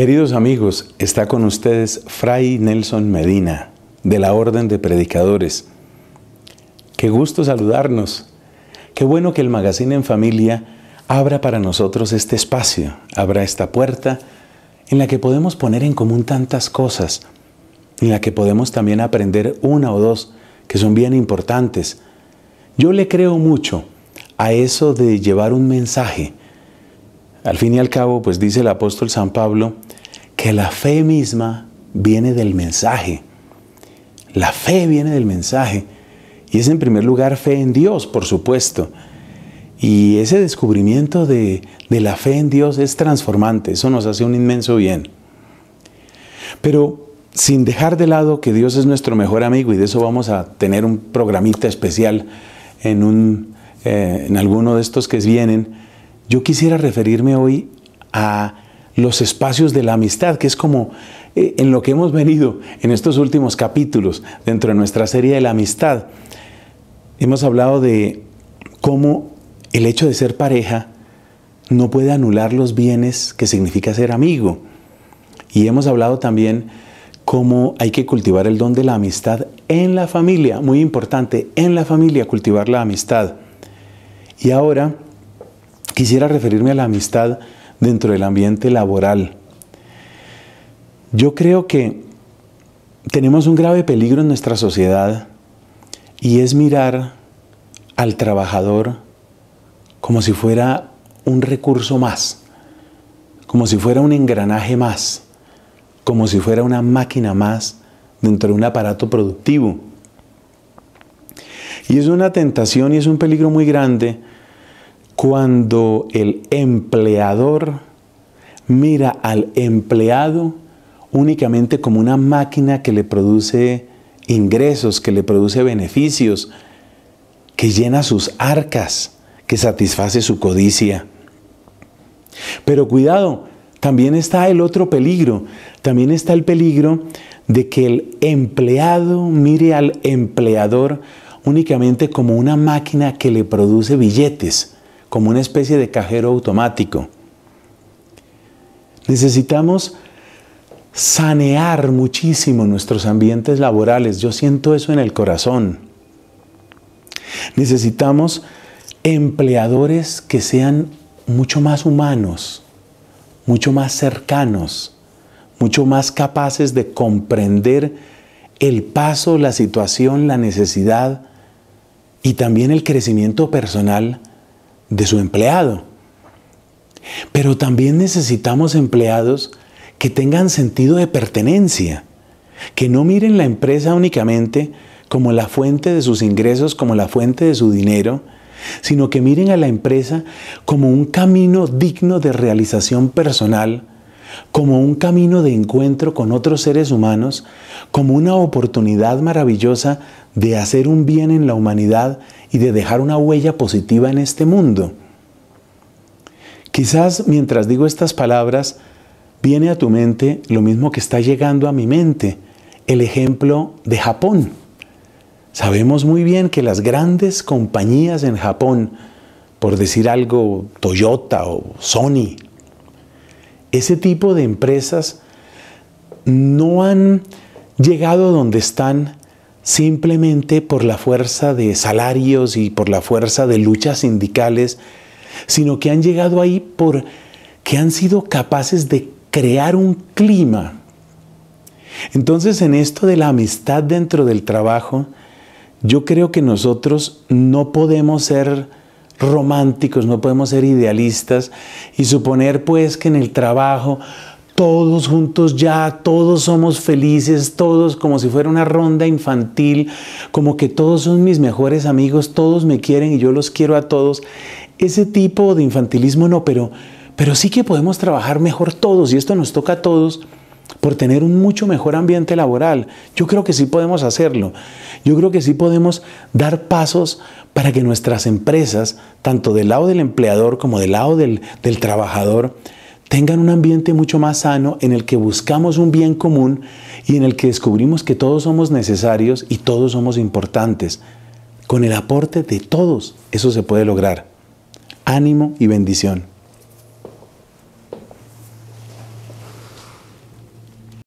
Queridos amigos, está con ustedes Fray Nelson Medina, de la Orden de Predicadores. Qué gusto saludarnos. Qué bueno que el Magazine en Familia abra para nosotros este espacio, abra esta puerta en la que podemos poner en común tantas cosas, en la que podemos también aprender una o dos que son bien importantes. Yo le creo mucho a eso de llevar un mensaje. Al fin y al cabo, pues dice el apóstol San Pablo que la fe misma viene del mensaje. La fe viene del mensaje. Y es en primer lugar fe en Dios, por supuesto. Y ese descubrimiento de, la fe en Dios es transformante, eso nos hace un inmenso bien. Pero sin dejar de lado que Dios es nuestro mejor amigo y de eso vamos a tener un programita especial en, eh, en alguno de estos que vienen, yo quisiera referirme hoy a los espacios de la amistad, que es como eh, en lo que hemos venido en estos últimos capítulos dentro de nuestra serie de la amistad. Hemos hablado de cómo el hecho de ser pareja no puede anular los bienes que significa ser amigo. Y hemos hablado también cómo hay que cultivar el don de la amistad en la familia, muy importante, en la familia cultivar la amistad. Y ahora quisiera referirme a la amistad dentro del ambiente laboral. Yo creo que tenemos un grave peligro en nuestra sociedad y es mirar al trabajador como si fuera un recurso más, como si fuera un engranaje más, como si fuera una máquina más dentro de un aparato productivo. Y es una tentación y es un peligro muy grande cuando el empleador mira al empleado únicamente como una máquina que le produce ingresos, que le produce beneficios, que llena sus arcas, que satisface su codicia. Pero cuidado, también está el otro peligro, también está el peligro de que el empleado mire al empleador únicamente como una máquina que le produce billetes, como una especie de cajero automático. Necesitamos sanear muchísimo nuestros ambientes laborales. Yo siento eso en el corazón. Necesitamos empleadores que sean mucho más humanos, mucho más cercanos, mucho más capaces de comprender el paso, la situación, la necesidad y también el crecimiento personal de su empleado. Pero también necesitamos empleados que tengan sentido de pertenencia, que no miren la empresa únicamente como la fuente de sus ingresos, como la fuente de su dinero, sino que miren a la empresa como un camino digno de realización personal, como un camino de encuentro con otros seres humanos, como una oportunidad maravillosa de hacer un bien en la humanidad y de dejar una huella positiva en este mundo. Quizás mientras digo estas palabras, viene a tu mente lo mismo que está llegando a mi mente, el ejemplo de Japón. Sabemos muy bien que las grandes compañías en Japón, por decir algo, Toyota o Sony, ese tipo de empresas no han llegado donde están simplemente por la fuerza de salarios y por la fuerza de luchas sindicales, sino que han llegado ahí por que han sido capaces de crear un clima. Entonces en esto de la amistad dentro del trabajo, yo creo que nosotros no podemos ser románticos, no podemos ser idealistas y suponer pues que en el trabajo todos juntos ya, todos somos felices, todos como si fuera una ronda infantil, como que todos son mis mejores amigos, todos me quieren y yo los quiero a todos. Ese tipo de infantilismo no, pero pero sí que podemos trabajar mejor todos y esto nos toca a todos por tener un mucho mejor ambiente laboral. Yo creo que sí podemos hacerlo. Yo creo que sí podemos dar pasos para que nuestras empresas, tanto del lado del empleador como del lado del, del trabajador, tengan un ambiente mucho más sano en el que buscamos un bien común y en el que descubrimos que todos somos necesarios y todos somos importantes. Con el aporte de todos, eso se puede lograr. Ánimo y bendición.